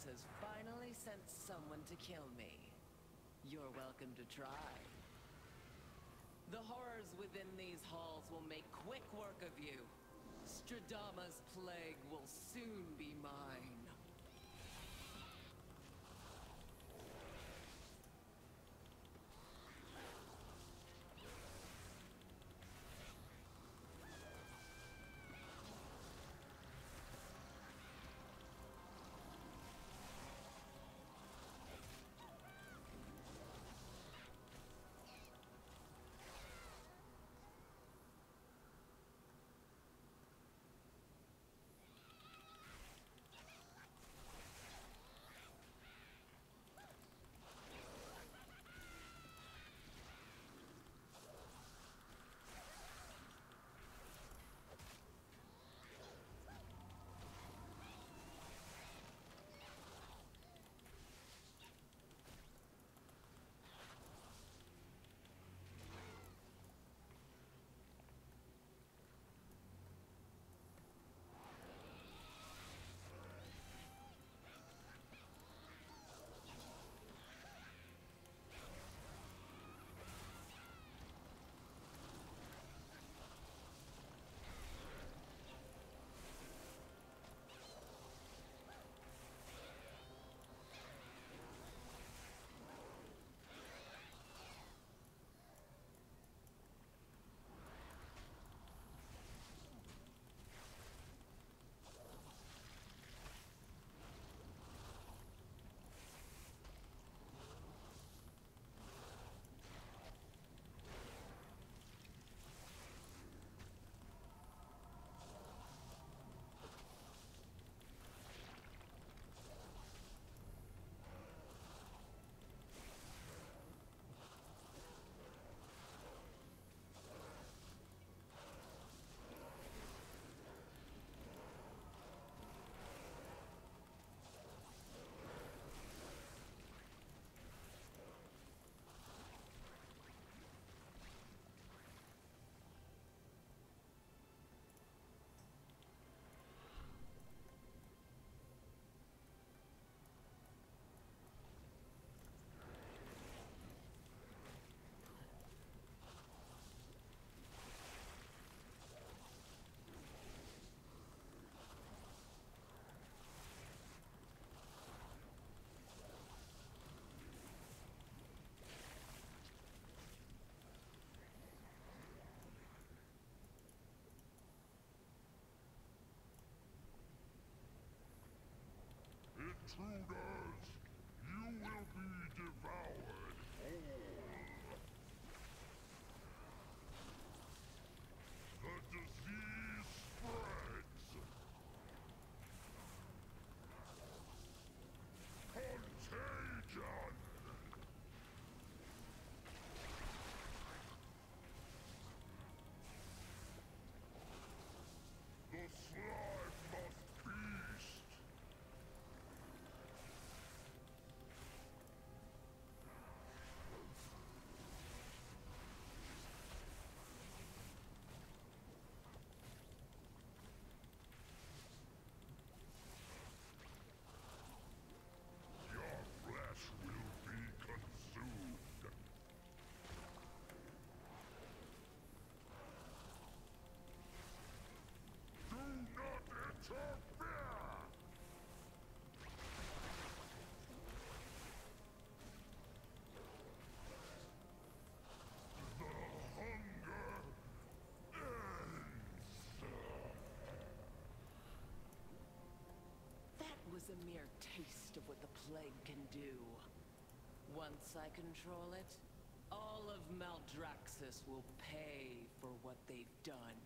Has finally sent someone to kill me. You're welcome to try. The horrors within these halls will make quick work of you. Stradama's plague will soon be mine. Intruders, taste of what the plague can do. Once I control it, all of Maldraxxus will pay for what they've done.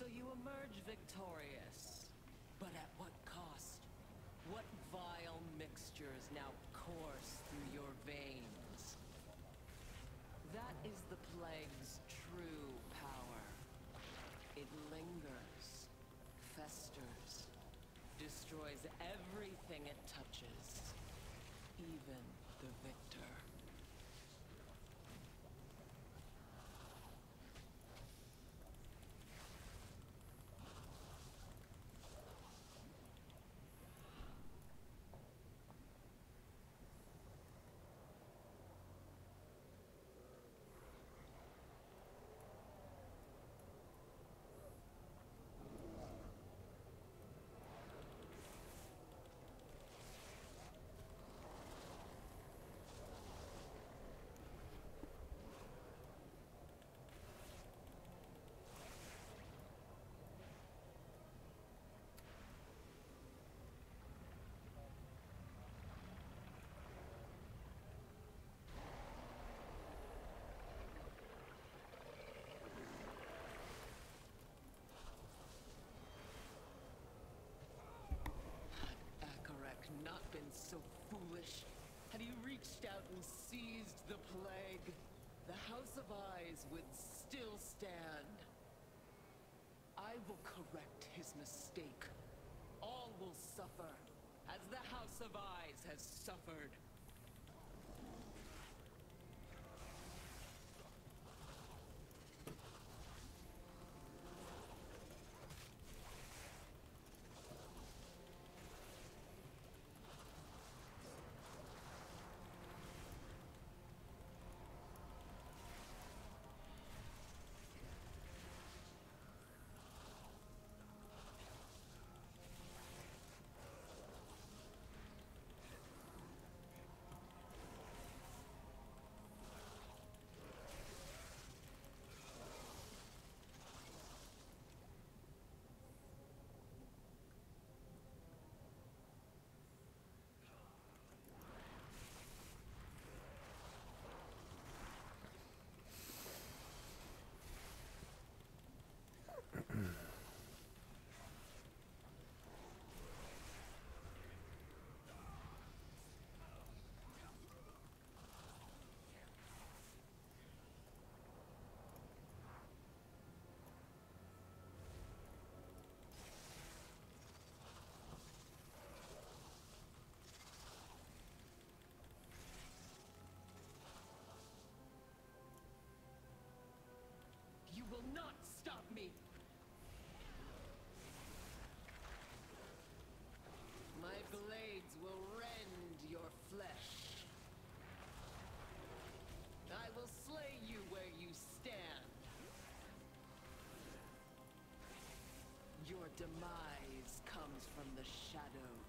So you emerge victorious. But at what cost? What vile mixtures now course through your veins? That is the plague's true power. It lingers, festers, destroys everything it touches, even the victim. I will correct his mistake. All will suffer, as the House of Eyes has suffered. Demise comes from the shadows.